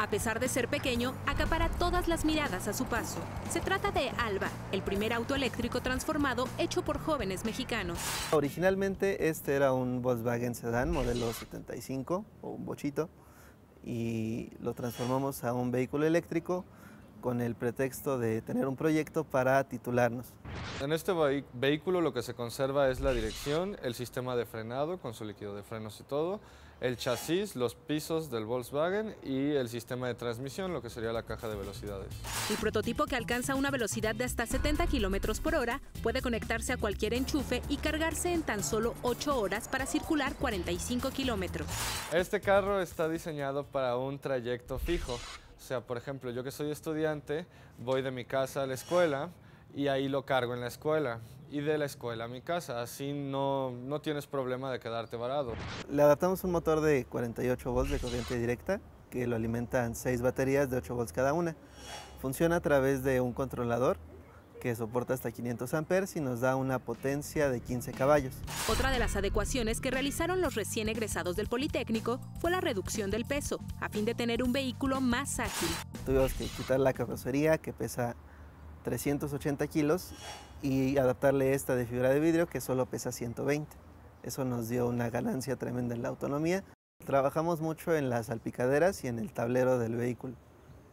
A pesar de ser pequeño, acapara todas las miradas a su paso. Se trata de Alba, el primer auto eléctrico transformado hecho por jóvenes mexicanos. Originalmente este era un Volkswagen Sedan modelo 75 o un bochito y lo transformamos a un vehículo eléctrico con el pretexto de tener un proyecto para titularnos. En este vehículo lo que se conserva es la dirección, el sistema de frenado con su líquido de frenos y todo, el chasis, los pisos del Volkswagen y el sistema de transmisión, lo que sería la caja de velocidades. El prototipo que alcanza una velocidad de hasta 70 kilómetros por hora puede conectarse a cualquier enchufe y cargarse en tan solo 8 horas para circular 45 kilómetros. Este carro está diseñado para un trayecto fijo. O sea, por ejemplo, yo que soy estudiante, voy de mi casa a la escuela y ahí lo cargo en la escuela y de la escuela a mi casa, así no, no tienes problema de quedarte varado. Le adaptamos un motor de 48 volts de corriente directa que lo alimentan 6 baterías de 8 volts cada una. Funciona a través de un controlador que soporta hasta 500 amperes y nos da una potencia de 15 caballos. Otra de las adecuaciones que realizaron los recién egresados del Politécnico fue la reducción del peso, a fin de tener un vehículo más ágil. Tuvimos que quitar la carrocería que pesa 380 kilos y adaptarle esta de fibra de vidrio que solo pesa 120. Eso nos dio una ganancia tremenda en la autonomía. Trabajamos mucho en las salpicaderas y en el tablero del vehículo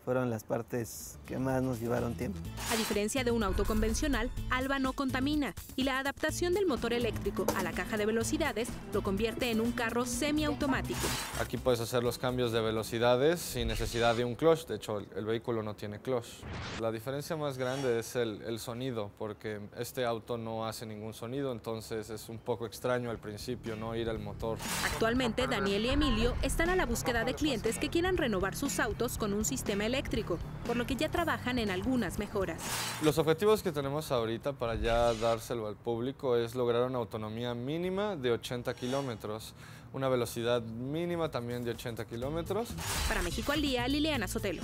fueron las partes que más nos llevaron tiempo. A diferencia de un auto convencional, Alba no contamina y la adaptación del motor eléctrico a la caja de velocidades lo convierte en un carro semiautomático. Aquí puedes hacer los cambios de velocidades sin necesidad de un clutch, de hecho el, vehículo no tiene clutch. La diferencia más grande es el, el sonido, porque este auto no hace ningún sonido, entonces es un poco extraño al principio no ir al motor. Actualmente Daniel y Emilio están a la búsqueda de clientes que quieran renovar sus autos con un sistema eléctrico eléctrico, por lo que ya trabajan en algunas mejoras. Los objetivos que tenemos ahorita para ya dárselo al público es lograr una autonomía mínima de 80 kilómetros, una velocidad mínima también de 80 kilómetros. Para México al Día, Liliana Sotelo.